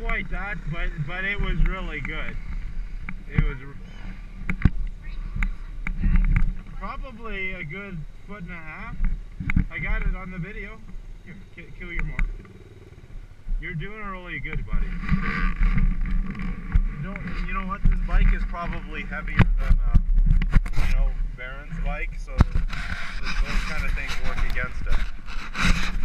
quite that, but but it was really good. It was probably a good foot and a half. I got it on the video. Here, kill your mark. You're doing really good, buddy. You know, you know what? This bike is probably heavier than a, you know Baron's bike, so those kind of things work against it.